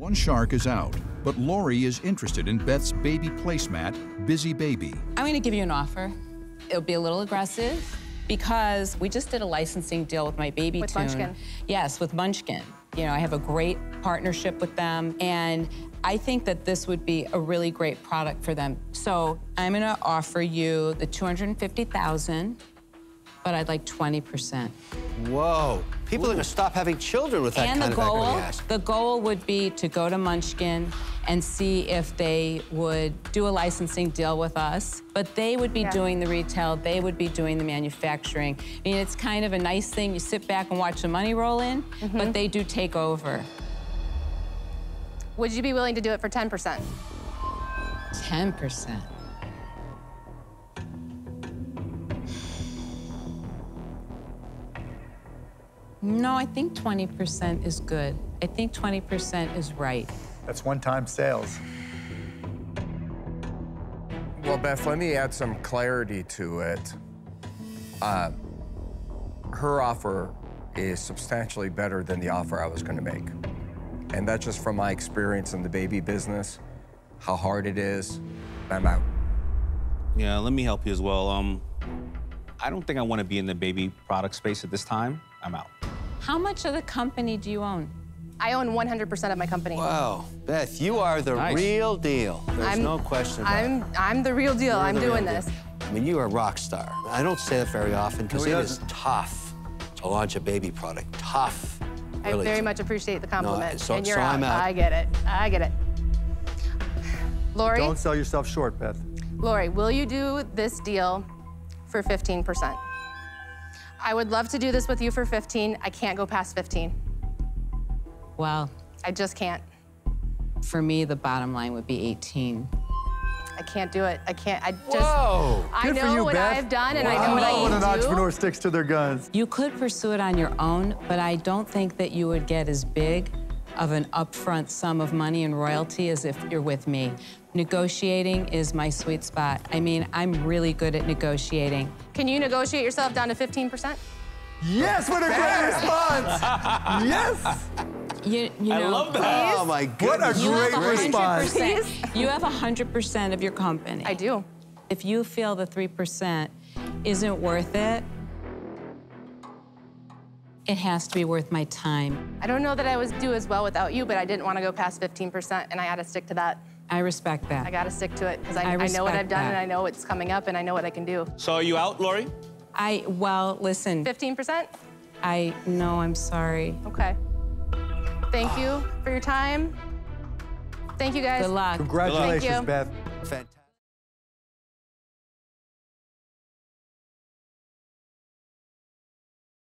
One shark is out, but Lori is interested in Beth's baby placemat, Busy Baby. I'm going to give you an offer. It'll be a little aggressive because we just did a licensing deal with my baby With tune. Munchkin. Yes, with Munchkin. You know, I have a great partnership with them, and I think that this would be a really great product for them. So I'm going to offer you the 250,000, but I'd like 20%. Whoa. People are going to stop having children with that and kind the of goal, equity ask. the goal would be to go to Munchkin and see if they would do a licensing deal with us. But they would be Yeah. doing the retail, they would be doing the manufacturing. I mean, it's kind of a nice thing. You sit back and watch the money roll in, Mm-hmm. but they do take over. Would you be willing to do it for 10%? 10%. No, I think 20% is good. I think 20% is right. That's one-time sales. Well, Beth, let me add some clarity to it. Uh, her offer is substantially better than the offer I was going to make. And that's just from my experience in the baby business, how hard it is. I'm out. Yeah, let me help you as well. Um, I don't think I want to be in the baby product space at this time. I'm out. How much of the company do you own? I own 100% of my company. Wow. Beth, you are the Nice. real deal. There's I'm, no question about I'm, it. I'm the real deal. You're I'm doing this. deal. I mean, you are a rock star. I don't say that very often because No, it doesn't. tough to launch a baby product. Tough. I Really very tough. much appreciate the compliment. so- and you're so out. I'm out. I get it. I get it. Lori, Don't sell yourself short, Beth. Lori, will you do this deal for 15%? I would love to do this with you for 15. I can't go past 15. Well, I just can't. for me, the bottom line would be 18. I can't do it. I can't. I just. Whoa. I Good know for you, what Beth. I've done and I I know what I love when can an do. entrepreneur sticks to their guns. You could pursue it on your own, but I don't think that you would get as big of an upfront sum of money and royalty as if you're with me. Negotiating is my sweet spot. I mean, I'm really good at negotiating. Can you negotiate yourself down to 15%? Yes, what a great response! yes! You, you know, Oh, my god! What a goodness. You have great response. 100%. You have 100% of your company. I do. If you feel the 3% isn't worth it, it has to be worth my time. I don't know that I would do as well without you, but I didn't want to go past 15%, and I had to stick to that. I respect that. I got to stick to it because I, I I, know what I've done, that. and I know what's coming up, and I know what I can do. So are you out, Lori? I, well, listen, 15%? I, no, I'm sorry. Okay. Thank you for your time. Thank you, guys. Good luck. Congratulations, Thank you. Beth. Fantastic.